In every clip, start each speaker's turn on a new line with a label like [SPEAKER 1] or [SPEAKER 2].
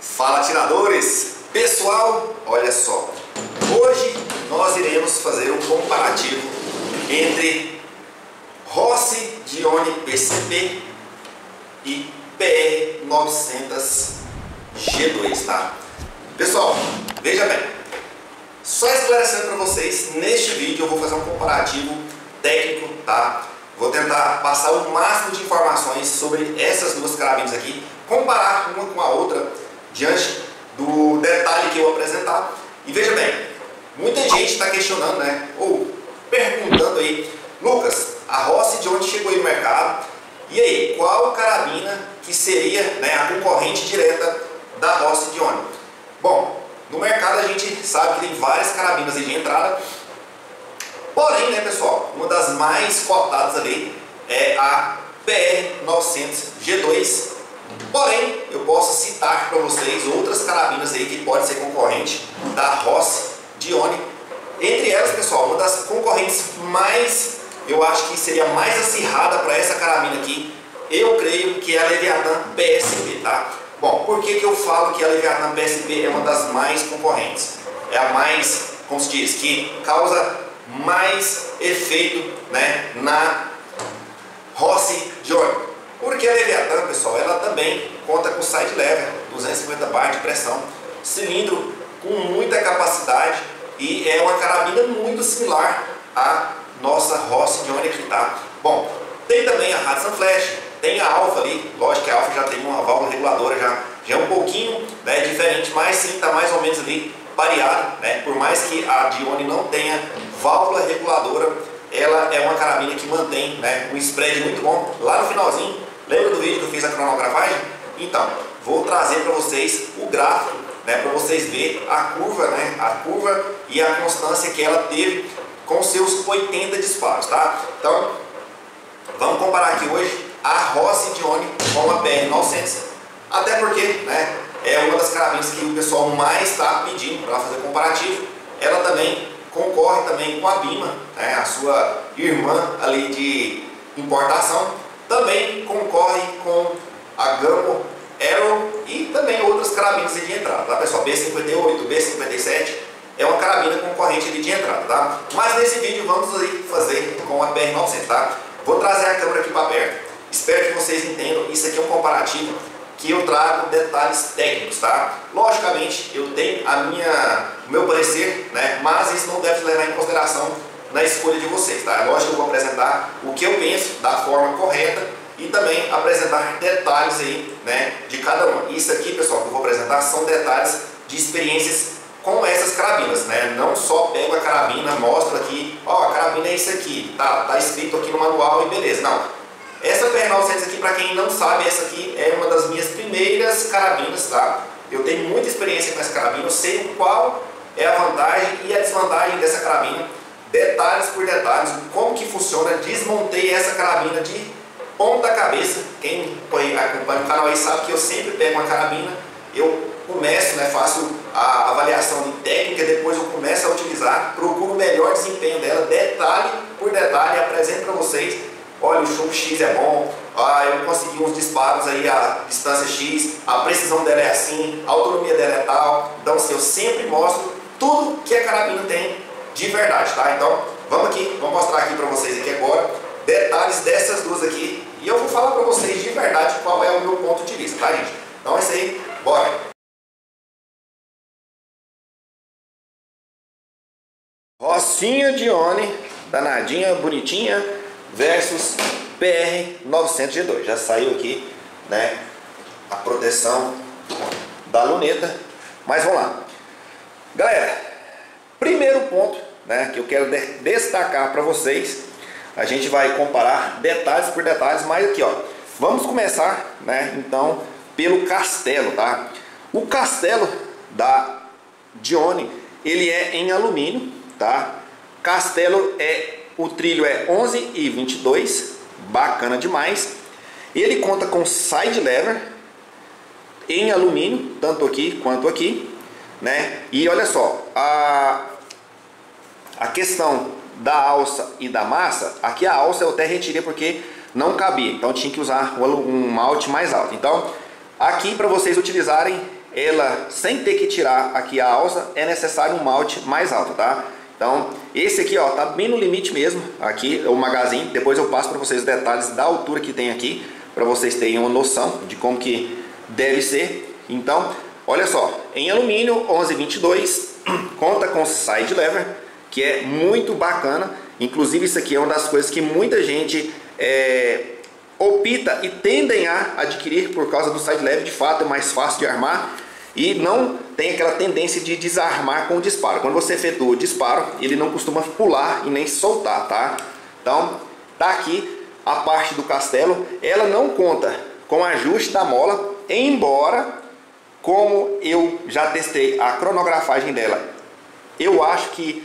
[SPEAKER 1] Fala tiradores! Pessoal, olha só. Hoje nós iremos fazer um comparativo entre Rossi Dione PCP e PR 900 G2, tá? Pessoal, veja bem. Só esclarecendo para vocês, neste vídeo eu vou fazer um comparativo técnico, tá? Vou tentar passar o máximo de informações sobre essas duas carabinas aqui, comparar uma com a outra diante do detalhe que eu apresentar. E veja bem, muita gente está questionando, né? Ou perguntando aí, Lucas, a Rossi de onde chegou aí no mercado? E aí, qual carabina que seria né, a concorrente direta da Rossi de Oni? Bom, no mercado a gente sabe que tem várias carabinas de entrada, porém, né, pessoal, uma das mais cotadas ali é a PR 900 G2 Porém, eu posso citar para vocês outras carabinas aí que pode ser concorrente da Ross Dione. Entre elas, pessoal, uma das concorrentes mais, eu acho que seria mais acirrada para essa carabina aqui, eu creio que é a Leviathan PSP, tá? Bom, por que, que eu falo que a Leviathan PSP é uma das mais concorrentes? É a mais, como se diz, que causa mais efeito né, na Rossi Dione. Porque a Leviathan, pessoal, ela também conta com side lever, 250 bar de pressão, cilindro com muita capacidade e é uma carabina muito similar à nossa Rossi de aqui, tá? Bom, tem também a Hudson Flash, tem a Alfa ali, lógico que a Alfa já tem uma válvula reguladora, já, já é um pouquinho né, diferente, mas sim está mais ou menos ali pareado, né? Por mais que a Dione não tenha válvula reguladora, ela é uma carabina que mantém né, um spread muito bom. Lá no finalzinho Lembra do vídeo que eu fiz a cronografagem? Então, vou trazer para vocês o gráfico, né, para vocês verem a curva, né, a curva e a constância que ela teve com seus 80 disparos, tá? Então, vamos comparar aqui hoje a Rossi Dione com a PR900, até porque, né, é uma das carabinas que o pessoal mais está pedindo para fazer comparativo. Ela também concorre também com a Bima, né, a sua irmã ali de importação, também concorre com a Gamo Aero e também outras carabinas de entrada, tá pessoal? B58, B57 é uma carabina concorrente de entrada, tá? Mas nesse vídeo vamos aí fazer com a BR900, tá? Vou trazer a câmera aqui para perto, espero que vocês entendam, isso aqui é um comparativo que eu trago detalhes técnicos, tá? Logicamente, eu tenho a minha, o meu parecer, né? Mas isso não deve levar em consideração na escolha de vocês, tá? É lógico que eu vou apresentar o que eu penso da forma correta e também apresentar detalhes aí, né, de cada uma. Isso aqui, pessoal, que eu vou apresentar são detalhes de experiências com essas carabinas, né? Não só pego a carabina, mostro aqui, ó, a carabina é isso aqui, tá, tá escrito aqui no manual e beleza. Não. Essa PR900 aqui, para quem não sabe, essa aqui é uma das minhas primeiras carabinas, tá? Eu tenho muita experiência com essa carabina, eu sei qual é a vantagem e a desvantagem dessa carabina detalhes por detalhes, como que funciona, desmontei essa carabina de ponta cabeça, quem acompanha o canal aí sabe que eu sempre pego uma carabina, eu começo, né, faço a avaliação de técnica, depois eu começo a utilizar, procuro o melhor desempenho dela, detalhe por detalhe, apresento para vocês, olha, o chumbo X é bom, ah, eu consegui uns disparos aí a distância X, a precisão dela é assim, a autonomia dela é tal, então assim, eu sempre mostro tudo que a carabina tem de verdade, tá? Então, vamos aqui, vamos mostrar aqui para vocês aqui agora detalhes dessas duas aqui e eu vou falar para vocês de verdade qual é o meu ponto de vista, tá, gente? Então é isso aí, bora! Rocinha Dione, danadinha, bonitinha, versus PR 900G2. Já saiu aqui, né, a proteção da luneta, mas vamos lá. Galera, primeiro ponto né, que eu quero destacar para vocês. A gente vai comparar detalhes por detalhes, mas aqui ó, vamos começar, né, então, pelo castelo, tá? O castelo da Dione, ele é em alumínio, tá? Castelo é, o trilho é 11 e 22, bacana demais. Ele conta com side lever em alumínio, tanto aqui quanto aqui, né? E olha só, a a questão da alça e da massa, aqui a alça eu até retirei porque não cabia, então tinha que usar um malte mais alto. Então, aqui para vocês utilizarem ela sem ter que tirar aqui a alça, é necessário um malte mais alto, tá? Então, esse aqui, ó, tá bem no limite mesmo, aqui, o magazine. Depois eu passo para vocês os detalhes da altura que tem aqui, para vocês terem uma noção de como que deve ser. Então, olha só, em alumínio 1122, conta com side lever, que é muito bacana. Inclusive, isso aqui é uma das coisas que muita gente é, opta e tendem a adquirir por causa do side lever. De fato, é mais fácil de armar e não tem aquela tendência de desarmar com o disparo. Quando você efetua o disparo, ele não costuma pular e nem soltar, tá? Então, tá aqui a parte do castelo. Ela não conta com ajuste da mola, embora como eu já testei a cronografagem dela, eu acho que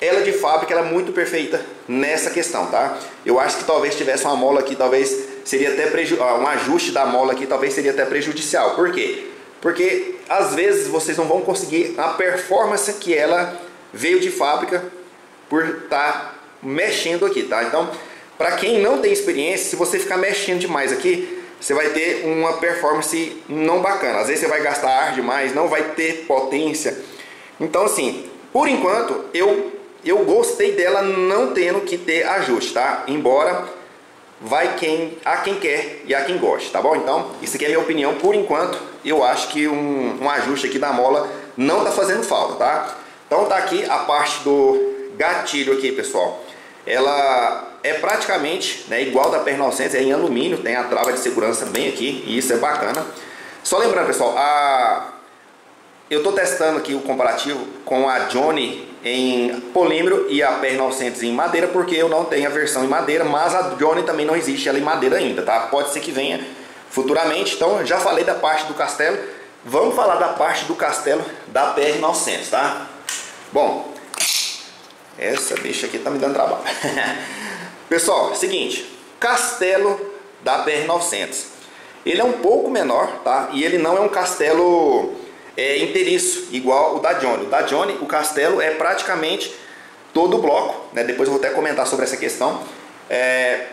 [SPEAKER 1] ela de fábrica ela é muito perfeita nessa questão, tá? Eu acho que talvez tivesse uma mola aqui, talvez seria até ah, um ajuste da mola aqui, talvez seria até prejudicial. Por quê? Porque às vezes vocês não vão conseguir a performance que ela veio de fábrica por estar tá mexendo aqui, tá? Então, para quem não tem experiência, se você ficar mexendo demais aqui, você vai ter uma performance não bacana. Às vezes você vai gastar ar demais, não vai ter potência. Então, assim, por enquanto, eu eu gostei dela não tendo que ter ajuste, tá? Embora vai quem a quem quer e a quem gosta, tá bom? Então, isso aqui é minha opinião. Por enquanto, eu acho que um, um ajuste aqui da mola não tá fazendo falta, tá? Então tá aqui a parte do gatilho aqui, pessoal. Ela é praticamente né, igual da PR900, é em alumínio, tem a trava de segurança bem aqui, e isso é bacana. Só lembrando, pessoal, a... eu estou testando aqui o comparativo com a Johnny em polímero e a PR900 em madeira, porque eu não tenho a versão em madeira, mas a Johnny também não existe ela em madeira ainda, tá? Pode ser que venha futuramente. Então, já falei da parte do castelo, vamos falar da parte do castelo da PR900, tá? Bom, essa bicha aqui tá me dando trabalho. Pessoal, seguinte, castelo da PR900. Ele é um pouco menor, tá? E ele não é um castelo é, inteiriço, igual o da Johnny. O da Johnny, o castelo é praticamente todo o bloco, né? depois eu vou até comentar sobre essa questão. É,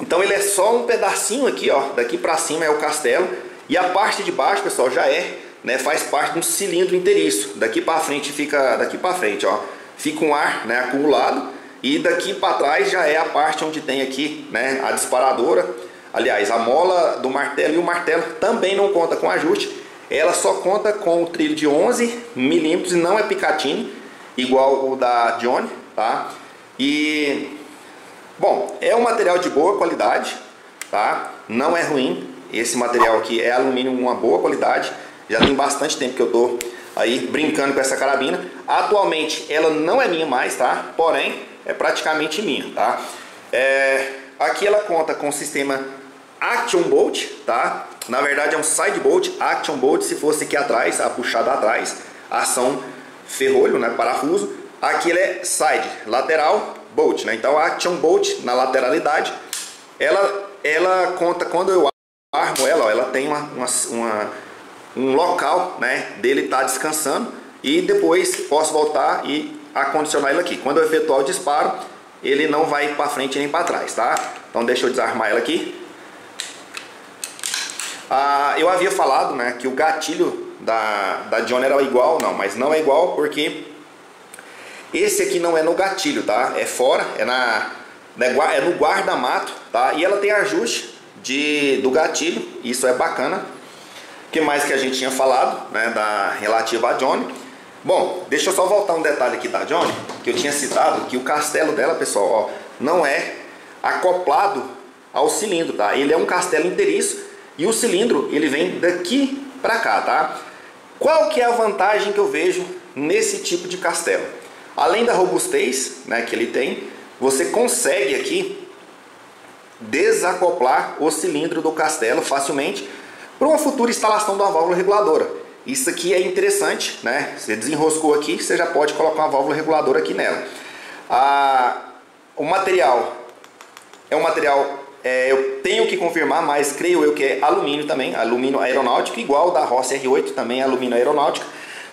[SPEAKER 1] então ele é só um pedacinho aqui, ó, daqui para cima é o castelo e a parte de baixo, pessoal, já é, né, faz parte de um cilindro inteiriço. Daqui para frente fica, daqui para frente, ó, fica um ar, né, acumulado e daqui para trás já é a parte onde tem aqui, né, a disparadora. Aliás, a mola do martelo e o martelo também não conta com ajuste ela só conta com o trilho de 11 milímetros e não é Picatinny, igual o da Johnny, tá? E, bom, é um material de boa qualidade, tá? Não é ruim, esse material aqui é alumínio uma boa qualidade, já tem bastante tempo que eu tô aí brincando com essa carabina. Atualmente ela não é minha mais, tá? Porém, é praticamente minha, tá? É, aqui ela conta com sistema Action Bolt, tá? Na verdade é um side bolt, action bolt, se fosse aqui atrás, a puxada atrás, ação ferrolho, né, parafuso. Aqui ele é side, lateral, bolt, né? Então action bolt na lateralidade, ela, ela conta, quando eu armo ela, ó, ela tem uma, uma, uma, um local, né, dele tá descansando e depois posso voltar e acondicionar ele aqui. Quando eu efetuar o disparo, ele não vai para frente nem para trás, tá? Então deixa eu desarmar ela aqui. Ah, eu havia falado né, que o gatilho da, da John era igual, não, mas não é igual porque esse aqui não é no gatilho, tá? É fora, é, na, né, é no guarda-mato, tá? E ela tem ajuste de, do gatilho, isso é bacana. O que mais que a gente tinha falado, né, da relativa a Johnny? Bom, deixa eu só voltar um detalhe aqui da Johnny, que eu tinha citado, que o castelo dela, pessoal, ó, não é acoplado ao cilindro, tá? Ele é um castelo inteiriço, e o cilindro, ele vem daqui para cá, tá? Qual que é a vantagem que eu vejo nesse tipo de castelo? Além da robustez né, que ele tem, você consegue aqui desacoplar o cilindro do castelo facilmente para uma futura instalação de uma válvula reguladora. Isso aqui é interessante, né? Você desenroscou aqui, você já pode colocar uma válvula reguladora aqui nela. Ah, o material é um material é, eu tenho que confirmar, mas creio eu que é alumínio também, alumínio aeronáutico, igual da Rossi R8, também é alumínio aeronáutico.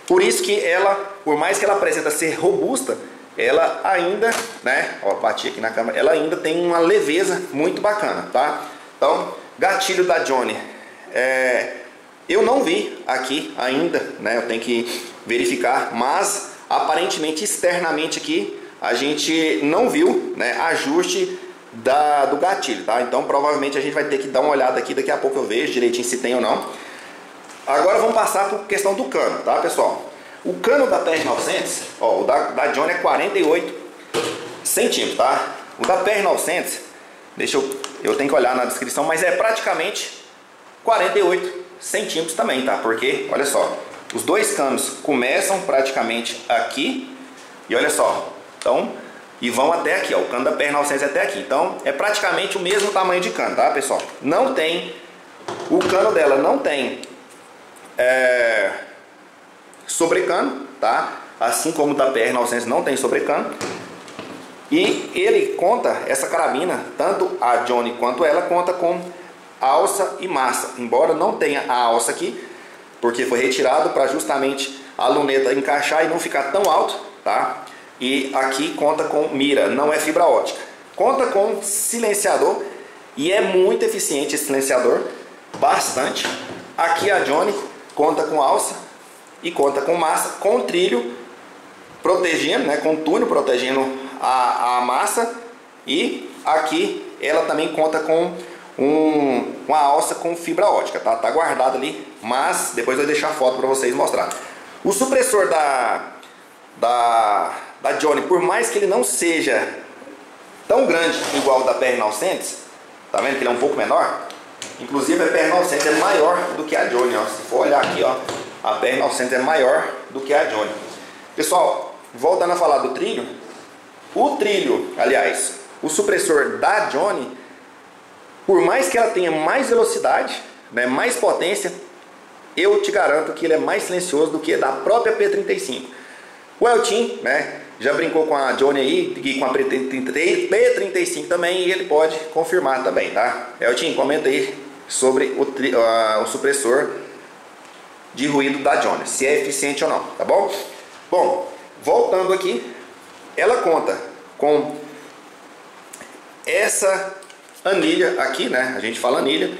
[SPEAKER 1] Por isso que ela, por mais que ela apresenta ser robusta, ela ainda, né, ó, bati aqui na câmera, ela ainda tem uma leveza muito bacana, tá? Então, gatilho da Johnny, é, Eu não vi aqui ainda, né? Eu tenho que verificar, mas aparentemente externamente aqui a gente não viu, né, ajuste da, do gatilho, tá? Então provavelmente a gente vai ter que dar uma olhada aqui, daqui a pouco eu vejo direitinho se tem ou não. Agora vamos passar por questão do cano, tá pessoal? O cano da PR900, ó, o da, da Johnny é 48 centímetros, tá? O da PR900, deixa eu, eu tenho que olhar na descrição, mas é praticamente 48 centímetros também, tá? Porque, olha só, os dois canos começam praticamente aqui e olha só, então e vão até aqui, ó, o cano da PR900 é até aqui. Então é praticamente o mesmo tamanho de cano, tá pessoal? Não tem, o cano dela não tem é, sobrecano, tá? Assim como o da PR900 não tem sobrecano. E ele conta, essa carabina, tanto a Johnny quanto ela, conta com alça e massa. Embora não tenha a alça aqui, porque foi retirado para justamente a luneta encaixar e não ficar tão alto, tá? E aqui conta com mira, não é fibra ótica. Conta com silenciador e é muito eficiente esse silenciador, bastante. Aqui a Johnny conta com alça e conta com massa, com trilho protegendo, né, com túnel protegendo a, a massa e aqui ela também conta com um, uma alça com fibra ótica, tá? Tá guardado ali, mas depois eu vou deixar a foto para vocês mostrar. O supressor da, da da Johnny, por mais que ele não seja tão grande igual o da PR900, tá vendo que ele é um pouco menor? Inclusive a PR900 é maior do que a Johnny, ó. Se for olhar aqui, ó, a PR900 é maior do que a Johnny. Pessoal, voltando a falar do trilho, o trilho, aliás, o supressor da Johnny, por mais que ela tenha mais velocidade, né, mais potência, eu te garanto que ele é mais silencioso do que da própria P35. O Eltin, né, já brincou com a Johnny aí, e com a P35 também, e ele pode confirmar também, tá? Eltin, comenta aí sobre o, uh, o supressor de ruído da Johnny, se é eficiente ou não, tá bom? Bom, voltando aqui, ela conta com essa anilha aqui, né? A gente fala anilha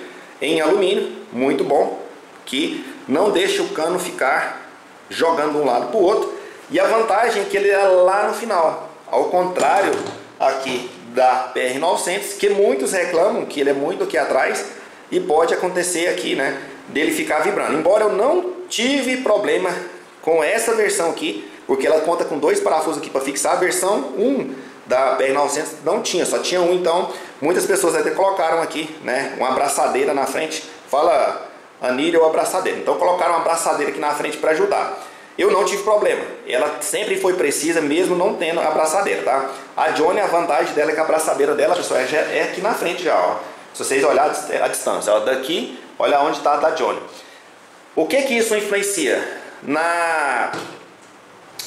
[SPEAKER 1] em alumínio, muito bom, que não deixa o cano ficar jogando de um lado para o outro e a vantagem é que ele é lá no final, ao contrário aqui da PR900, que muitos reclamam que ele é muito aqui atrás e pode acontecer aqui, né, dele ficar vibrando. Embora eu não tive problema com essa versão aqui, porque ela conta com dois parafusos aqui para fixar. A versão 1 da PR900 não tinha, só tinha um, então muitas pessoas até colocaram aqui, né, uma abraçadeira na frente. Fala anilha ou abraçadeira. Então colocaram uma abraçadeira aqui na frente para ajudar. Eu não tive problema. Ela sempre foi precisa, mesmo não tendo abraçadeira, tá? A Johnny, a vantagem dela é que a abraçadeira dela, pessoal, é, é aqui na frente já, ó. Se vocês olharem a distância, ó, daqui, olha onde está a da Johnny. O que que isso influencia? Na...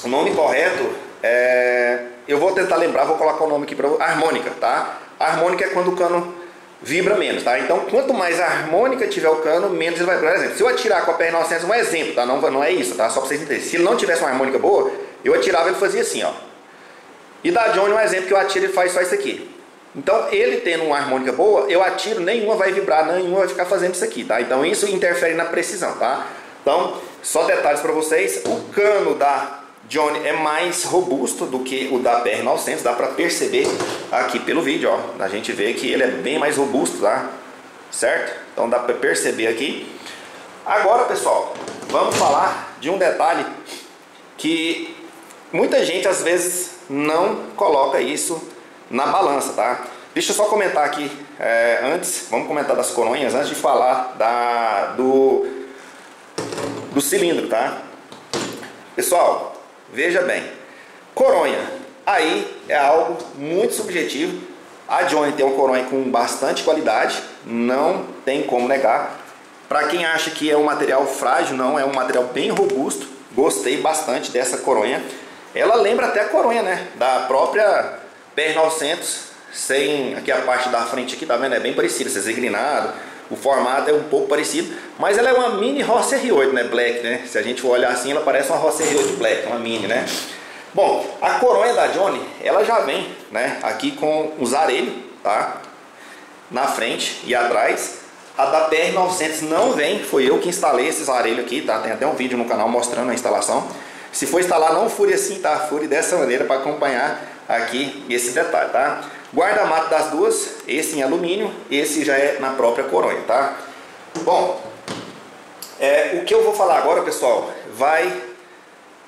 [SPEAKER 1] O nome correto é... Eu vou tentar lembrar, vou colocar o nome aqui para harmônica, tá? A harmônica é quando o cano vibra menos, tá? Então, quanto mais harmônica tiver o cano, menos ele vai... Por exemplo, se eu atirar com a PR900, um exemplo, tá? Não, não é isso, tá? Só para vocês entenderem. Se ele não tivesse uma harmônica boa, eu atirava ele fazia assim, ó. E da Johnny, um exemplo que eu atiro, ele faz só isso aqui. Então, ele tendo uma harmônica boa, eu atiro, nenhuma vai vibrar, nenhuma vai ficar fazendo isso aqui, tá? Então, isso interfere na precisão, tá? Então, só detalhes para vocês. O cano da Johnny é mais robusto do que o da PR900, dá para perceber aqui pelo vídeo, ó. A gente vê que ele é bem mais robusto, tá? Certo? Então dá para perceber aqui. Agora, pessoal, vamos falar de um detalhe que muita gente às vezes não coloca isso na balança, tá? Deixa eu só comentar aqui é, antes, vamos comentar das coronhas antes de falar da, do, do cilindro, tá? Pessoal, Veja bem, coronha, aí é algo muito subjetivo. A Johnny tem uma coronha com bastante qualidade, não tem como negar. Para quem acha que é um material frágil, não, é um material bem robusto. Gostei bastante dessa coronha. Ela lembra até a coronha, né, da própria PR900, sem aqui a parte da frente aqui, tá vendo? É bem parecida, zigrinado o formato é um pouco parecido, mas ela é uma mini Rossi R8, né? Black, né? Se a gente for olhar assim, ela parece uma Rossi R8 Black, uma mini, né? Bom, a coronha da Johnny, ela já vem, né? Aqui com os arelhos, tá? Na frente e atrás. A da PR900 não vem, foi eu que instalei esses aparelhos aqui, tá? Tem até um vídeo no canal mostrando a instalação. Se for instalar, não fure assim, tá? Fure dessa maneira para acompanhar aqui esse detalhe, tá? Guarda-mato das duas, esse em alumínio, esse já é na própria coronha, tá? Bom, é, o que eu vou falar agora, pessoal, vai,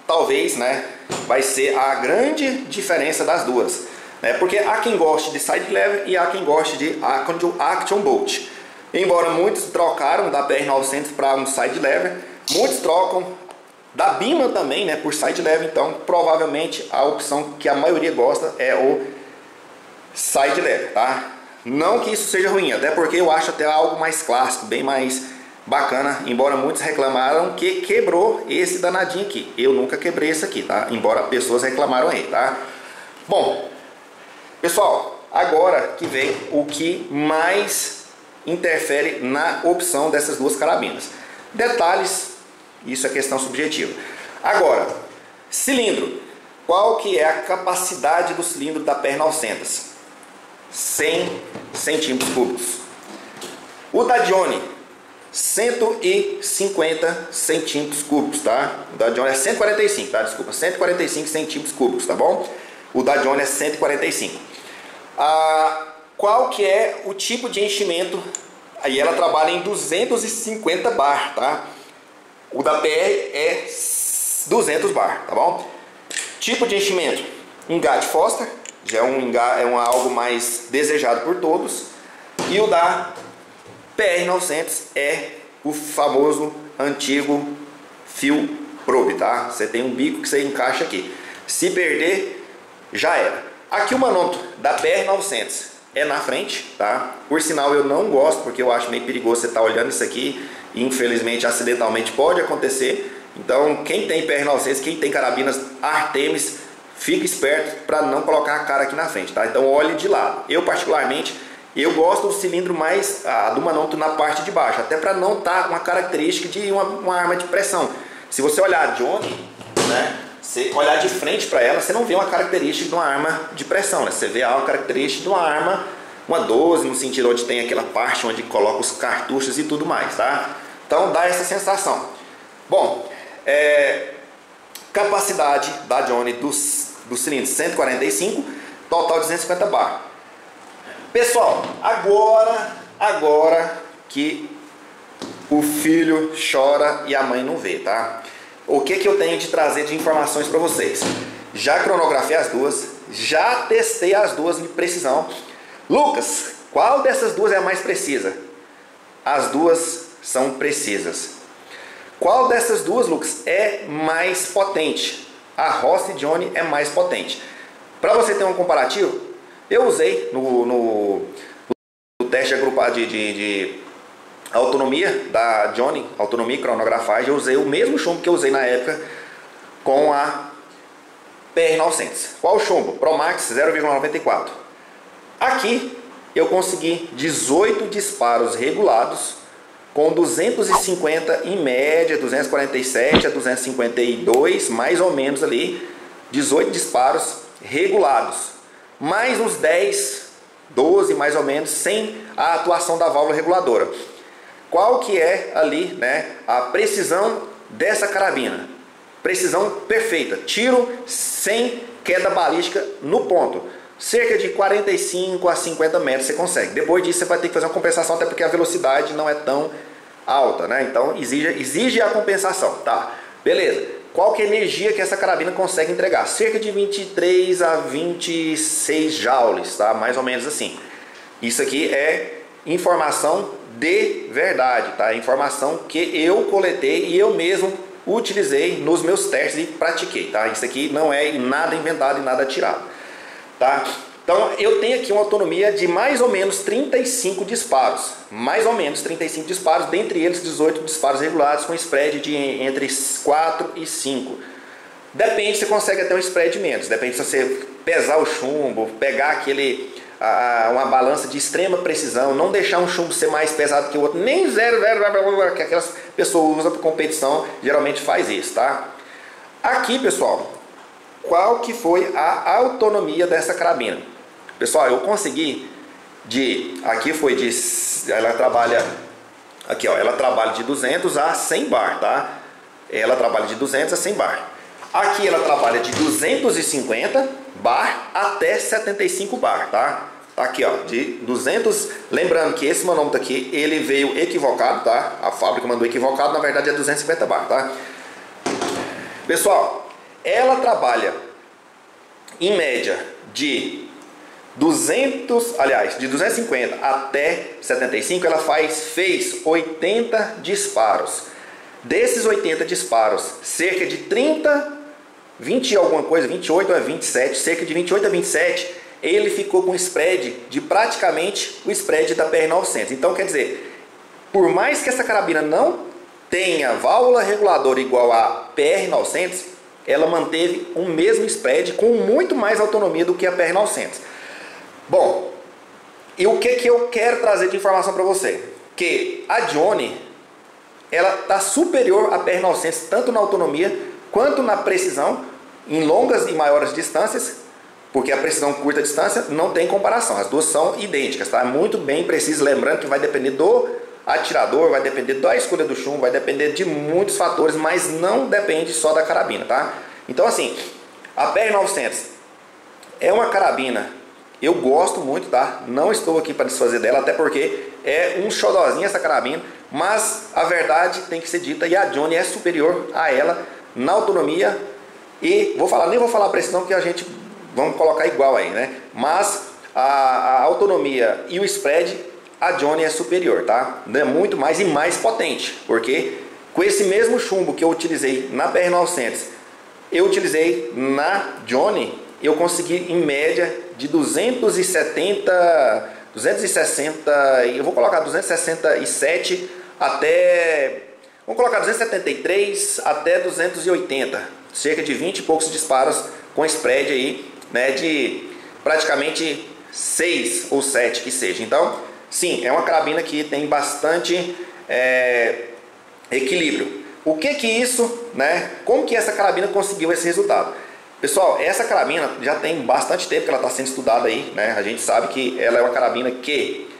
[SPEAKER 1] talvez, né, vai ser a grande diferença das duas. Né? Porque há quem goste de side lever e há quem goste de action bolt. Embora muitos trocaram da PR900 para um side lever, muitos trocam da Bima também, né, por side lever, então provavelmente a opção que a maioria gosta é o side lever, tá? Não que isso seja ruim, até porque eu acho até algo mais clássico, bem mais bacana, embora muitos reclamaram que quebrou esse danadinho aqui. Eu nunca quebrei esse aqui, tá? Embora pessoas reclamaram aí, tá? Bom, pessoal, agora que vem o que mais interfere na opção dessas duas carabinas. Detalhes, isso é questão subjetiva. Agora, cilindro. Qual que é a capacidade do cilindro da PR900? 100 centímetros cúbicos. O da Johnny, 150 centímetros cúbicos, tá? O da Johnny é 145, tá? Desculpa, 145 centímetros cúbicos, tá bom? O da Johnny é 145. Ah, qual que é o tipo de enchimento? Aí ela trabalha em 250 bar, tá? O da PR é 200 bar, tá bom? Tipo de enchimento: engate Foster, já é, um, é um, algo mais desejado por todos. E o da PR900 é o famoso antigo fio probe, tá? Você tem um bico que você encaixa aqui. Se perder, já era. Aqui o manômetro da PR900 é na frente, tá? Por sinal eu não gosto porque eu acho meio perigoso você estar tá olhando isso aqui infelizmente acidentalmente pode acontecer. Então quem tem PR900, quem tem carabinas Artemis, fique esperto para não colocar a cara aqui na frente, tá? Então olhe de lado. Eu particularmente, eu gosto do cilindro mais ah, do manômetro na parte de baixo, até para não estar tá uma característica de uma, uma, arma de pressão. Se você olhar a Johnny, né? Você olhar de frente para ela, você não vê uma característica de uma arma de pressão, né? Você vê uma característica de uma arma, uma 12, no sentido onde tem aquela parte onde coloca os cartuchos e tudo mais, tá? Então dá essa sensação. Bom, é, capacidade da Johnny dos do cilindro 145, total 250 bar. Pessoal, agora, agora que o filho chora e a mãe não vê, tá? O que, que eu tenho de trazer de informações para vocês? Já cronografei as duas, já testei as duas de precisão. Lucas, qual dessas duas é a mais precisa? As duas são precisas. Qual dessas duas, Lucas, é mais potente? A Rossi Johnny é mais potente. Para você ter um comparativo, eu usei no, no, no teste agrupado de, de, de, autonomia da Johnny, autonomia cronografagem, eu usei o mesmo chumbo que eu usei na época com a PR900. Qual o chumbo? Promax 0,94. Aqui eu consegui 18 disparos regulados com 250 em média, 247 a 252, mais ou menos ali, 18 disparos regulados, mais uns 10, 12 mais ou menos, sem a atuação da válvula reguladora. Qual que é ali né, a precisão dessa carabina? Precisão perfeita, tiro sem queda balística no ponto cerca de 45 a 50 metros você consegue. Depois disso você vai ter que fazer uma compensação, até porque a velocidade não é tão alta, né? Então exige, exige a compensação, tá? Beleza. Qual que é a energia que essa carabina consegue entregar? Cerca de 23 a 26 joules, tá? Mais ou menos assim. Isso aqui é informação de verdade, tá? Informação que eu coletei e eu mesmo utilizei nos meus testes e pratiquei, tá? Isso aqui não é nada inventado e nada tirado, tá? Então eu tenho aqui uma autonomia de mais ou menos 35 disparos, mais ou menos 35 disparos, dentre eles 18 disparos regulados com spread de entre 4 e 5. Depende, você consegue até um spread menos, depende se você pesar o chumbo, pegar aquele uma balança de extrema precisão, não deixar um chumbo ser mais pesado que o outro, nem zero, zero, zero que aquelas pessoas usam para competição, geralmente faz isso, tá? Aqui, pessoal, qual que foi a autonomia dessa carabina? Pessoal, eu consegui de aqui foi de ela trabalha Aqui, ó, ela trabalha de 200 a 100 bar, tá? Ela trabalha de 200 a 100 bar. Aqui ela trabalha de 250 bar até 75 bar, tá? Aqui, ó, de 200. Lembrando que esse manômetro aqui, ele veio equivocado, tá? A fábrica mandou equivocado, na verdade é 250 bar, tá? Pessoal, ela trabalha em média de 200, aliás, de 250 até 75, ela faz, fez 80 disparos. Desses 80 disparos, cerca de 30, 20 e alguma coisa, 28 a 27, cerca de 28 a 27, ele ficou com spread de praticamente o spread da PR900. Então, quer dizer, por mais que essa carabina não tenha válvula reguladora igual a PR900, ela manteve o mesmo spread com muito mais autonomia do que a PR900. Bom, e o que, que eu quero trazer de informação para você? Que a Johnny ela está superior à PR900 tanto na autonomia quanto na precisão em longas e maiores distâncias, porque a precisão curta distância não tem comparação, as duas são idênticas, tá? Muito bem preciso, lembrando que vai depender do atirador, vai depender da escolha do chumbo, vai depender de muitos fatores, mas não depende só da carabina, tá? Então assim, a PR900 é uma carabina eu gosto muito, tá? Não estou aqui para desfazer dela, até porque é um xodozinho essa carabina, mas a verdade tem que ser dita e a Johnny é superior a ela na autonomia e vou falar, nem vou falar a precisão que a gente vamos colocar igual aí, né? Mas a, a autonomia e o spread, a Johnny é superior, tá? É muito mais e mais potente, porque com esse mesmo chumbo que eu utilizei na PR900, eu utilizei na Johnny, eu consegui em média de 270, 260, eu vou colocar 267 até, vamos colocar 273 até 280, cerca de 20 e poucos disparos com spread aí, né, de praticamente 6 ou 7 que seja. Então, sim, é uma carabina que tem bastante é, equilíbrio. O que que isso, né, como que essa carabina conseguiu esse resultado? Pessoal, essa carabina já tem bastante tempo que ela está sendo estudada aí, né? A gente sabe que ela é uma carabina que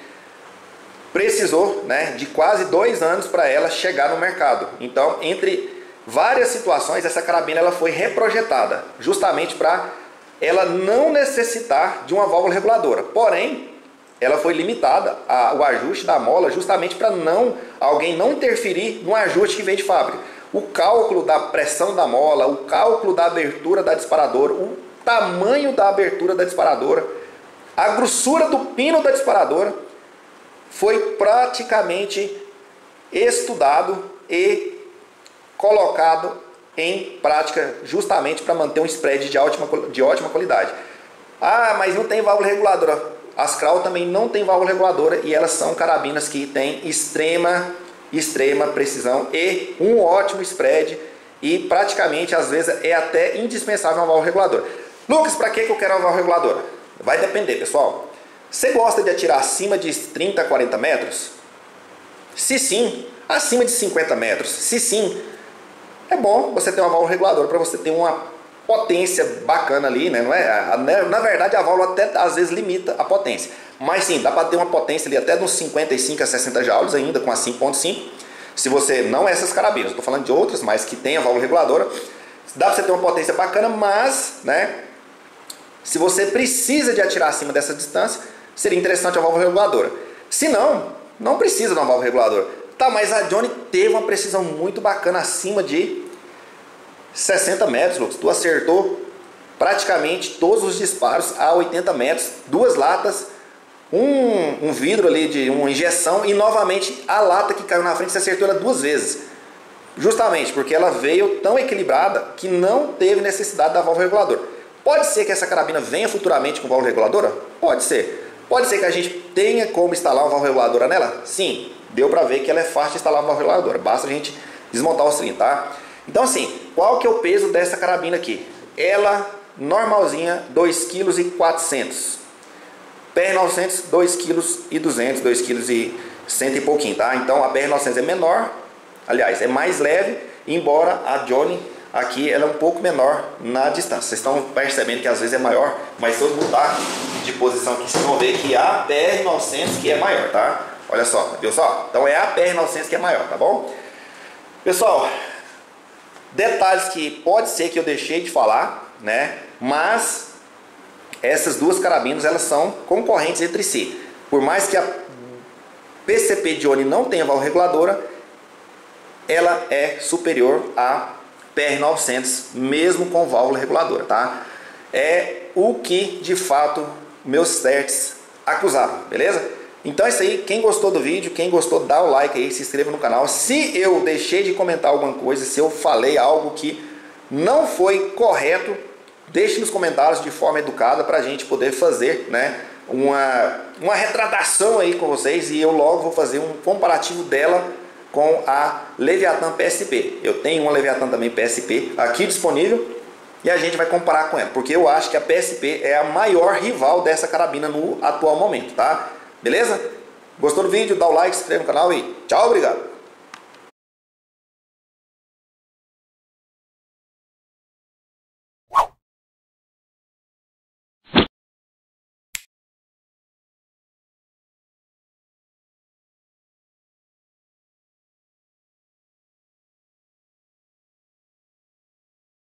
[SPEAKER 1] precisou né, de quase dois anos para ela chegar no mercado. Então, entre várias situações, essa carabina ela foi reprojetada, justamente para ela não necessitar de uma válvula reguladora. Porém, ela foi limitada ao ajuste da mola justamente para não alguém não interferir no ajuste que vem de fábrica o cálculo da pressão da mola, o cálculo da abertura da disparadora, o tamanho da abertura da disparadora, a grossura do pino da disparadora foi praticamente estudado e colocado em prática justamente para manter um spread de ótima, de ótima qualidade. Ah, mas não tem válvula reguladora. As Kral também não tem válvula reguladora e elas são carabinas que têm extrema extrema precisão e um ótimo spread e praticamente às vezes é até indispensável uma válvula reguladora. Lucas, para que eu quero uma válvula reguladora? Vai depender, pessoal. Você gosta de atirar acima de 30, 40 metros? Se sim, acima de 50 metros. Se sim, é bom você ter uma válvula reguladora para você ter uma potência bacana ali, né? Não é? Né, na verdade, a válvula até às vezes limita a potência. Mas sim, dá para ter uma potência ali até nos 55 a 60 joules ainda com a 5.5. Se você não é essas carabinas, estou falando de outras, mas que tem a válvula reguladora, dá para você ter uma potência bacana, mas, né? Se você precisa de atirar acima dessa distância, seria interessante a válvula reguladora. Se não, não precisa de uma válvula reguladora. Tá, mas a Johnny teve uma precisão muito bacana acima de 60 metros, Lucas. Tu acertou praticamente todos os disparos a 80 metros, duas latas, um, um vidro ali de uma injeção e novamente a lata que caiu na frente você acertou ela duas vezes. Justamente porque ela veio tão equilibrada que não teve necessidade da válvula reguladora. Pode ser que essa carabina venha futuramente com válvula reguladora? Pode ser. Pode ser que a gente tenha como instalar uma válvula reguladora nela? Sim, deu para ver que ela é fácil de instalar uma válvula reguladora. Basta a gente desmontar o cilindro, tá? Então assim, qual que é o peso dessa carabina aqui? Ela normalzinha 2,4 kg. PR900 2,2 kg, 2 kg e 100 e pouquinho, tá? Então a PR900 é menor, aliás, é mais leve, embora a Johnny aqui ela é um pouco menor na distância. Vocês estão percebendo que às vezes é maior, mas se eu mudar de posição aqui, vocês vão ver que a PR900 que é maior, tá? Olha só, viu só? Então é a PR900 que é maior, tá bom? Pessoal, detalhes que pode ser que eu deixei de falar, né? Mas essas duas carabinas elas são concorrentes entre si. Por mais que a PCP Johnny não tenha válvula reguladora, ela é superior à PR900, mesmo com válvula reguladora, tá? É o que de fato meus certs acusavam, beleza? Então é isso aí, quem gostou do vídeo, quem gostou, dá o like aí, se inscreva no canal. Se eu deixei de comentar alguma coisa, se eu falei algo que não foi correto, deixe nos comentários de forma educada para a gente poder fazer né, uma, uma retratação aí com vocês e eu logo vou fazer um comparativo dela com a Leviathan PSP. Eu tenho uma Leviathan também PSP aqui disponível e a gente vai comparar com ela, porque eu acho que a PSP é a maior rival dessa carabina no atual momento, tá? Beleza? Gostou do vídeo? Dá o like, se inscreve no canal e tchau, obrigado!